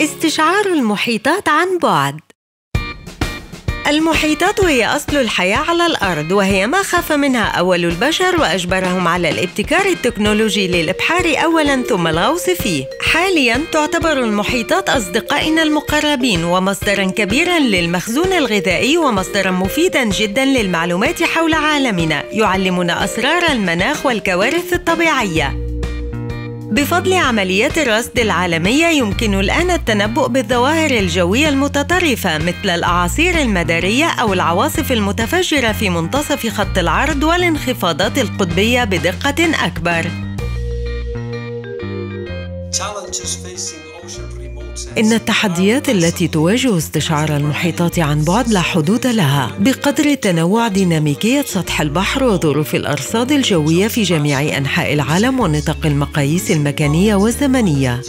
استشعار المحيطات عن بعد. المحيطات هي أصل الحياة على الأرض وهي ما خاف منها أول البشر وأجبرهم على الابتكار التكنولوجي للإبحار أولاً ثم الغوص فيه. حالياً تعتبر المحيطات أصدقائنا المقربين ومصدراً كبيراً للمخزون الغذائي ومصدراً مفيداً جداً للمعلومات حول عالمنا يعلمنا أسرار المناخ والكوارث الطبيعية. بفضل عمليات الرصد العالمية يمكن الآن التنبؤ بالظواهر الجوية المتطرفة مثل الأعاصير المدارية أو العواصف المتفجرة في منتصف خط العرض والانخفاضات القطبية بدقة أكبر. إن التحديات التي تواجه استشعار المحيطات عن بعد لا حدود لها بقدر تنوع ديناميكية سطح البحر وظروف الأرصاد الجوية في جميع أنحاء العالم ونطاق المقاييس المكانية والزمنية.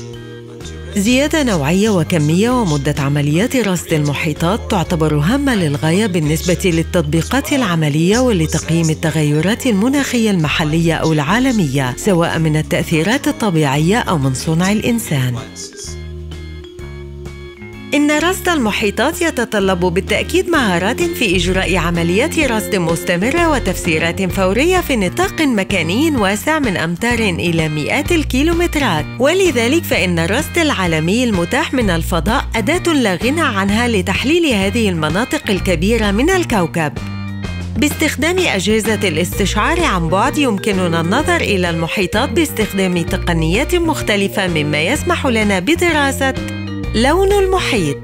زيادة نوعية وكمية ومدة عمليات رصد المحيطات تعتبر هامة للغاية بالنسبة للتطبيقات العملية ولتقييم التغيرات المناخية المحلية أو العالمية سواء من التأثيرات الطبيعية أو من صنع الإنسان. إن رصد المحيطات يتطلب بالتأكيد مهارات في إجراء عمليات رصد مستمرة وتفسيرات فورية في نطاق مكاني واسع من أمتار إلى مئات الكيلومترات، ولذلك فإن الرصد العالمي المتاح من الفضاء أداة لا غنى عنها لتحليل هذه المناطق الكبيرة من الكوكب. باستخدام أجهزة الاستشعار عن بعد يمكننا النظر إلى المحيطات باستخدام تقنيات مختلفة مما يسمح لنا بدراسة لون المحيط.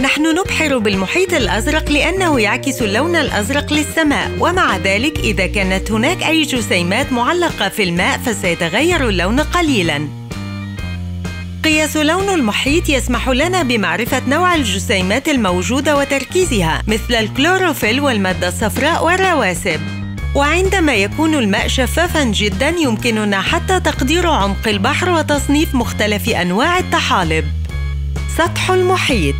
نحن نبحر بالمحيط الأزرق لأنه يعكس اللون الأزرق للسماء ومع ذلك إذا كانت هناك أي جسيمات معلقة في الماء فسيتغير اللون قليلا. قياس لون المحيط يسمح لنا بمعرفة نوع الجسيمات الموجودة وتركيزها مثل الكلوروفيل والمادة الصفراء والرواسب. وعندما يكون الماء شفافا جدا يمكننا حتى تقدير عمق البحر وتصنيف مختلف أنواع الطحالب سطح المحيط.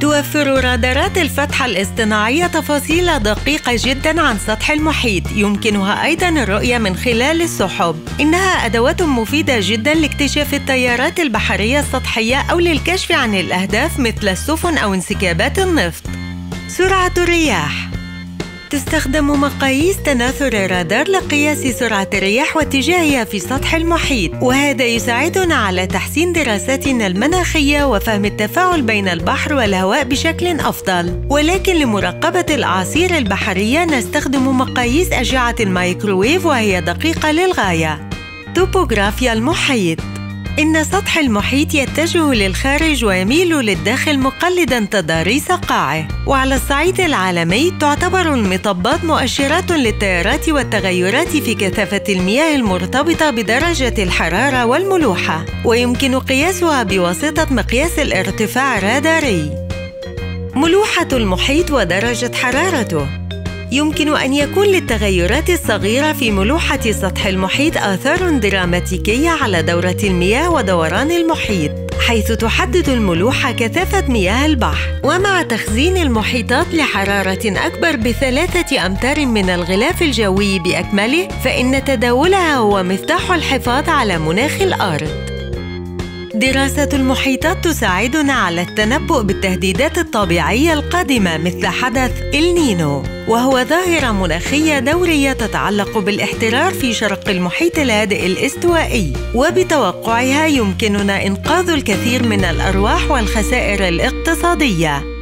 توفر رادارات الفتحة الاصطناعية تفاصيل دقيقة جدا عن سطح المحيط. يمكنها أيضا الرؤية من خلال السحب. إنها أدوات مفيدة جدا لاكتشاف التيارات البحرية السطحية أو للكشف عن الأهداف مثل السفن أو انسكابات النفط. سرعة الرياح. تستخدم مقاييس تناثر الرادار لقياس سرعة الرياح واتجاهها في سطح المحيط وهذا يساعدنا على تحسين دراساتنا المناخية وفهم التفاعل بين البحر والهواء بشكل أفضل. ولكن لمراقبة الأعاصير البحرية نستخدم مقاييس أشعة الميكروويف وهي دقيقة للغاية. توبوغرافيا المحيط إن سطح المحيط يتجه للخارج ويميل للداخل مقلدا تضاريس قاعة. وعلى الصعيد العالمي تعتبر المطبات مؤشرات للتيارات والتغيرات في كثافة المياه المرتبطة بدرجة الحرارة والملوحة ويمكن قياسها بواسطة مقياس الارتفاع الراداري. ملوحة المحيط ودرجة حرارته. يمكن أن يكون للتغيرات الصغيرة في ملوحة سطح المحيط آثار دراماتيكية على دورة المياه ودوران المحيط حيث تحدد الملوحة كثافة مياه البحر. ومع تخزين المحيطات لحرارة أكبر بثلاثة أمتار من الغلاف الجوي بأكمله فإن تداولها هو مفتاح الحفاظ على مناخ الأرض. دراسة المحيطات تساعدنا على التنبؤ بالتهديدات الطبيعية القادمة مثل حدث إلنينو وهو ظاهرة مناخية دورية تتعلق بالاحترار في شرق المحيط الهادئ الاستوائي وبتوقعها يمكننا إنقاذ الكثير من الأرواح والخسائر الاقتصادية.